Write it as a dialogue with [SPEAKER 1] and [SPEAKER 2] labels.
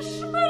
[SPEAKER 1] 什么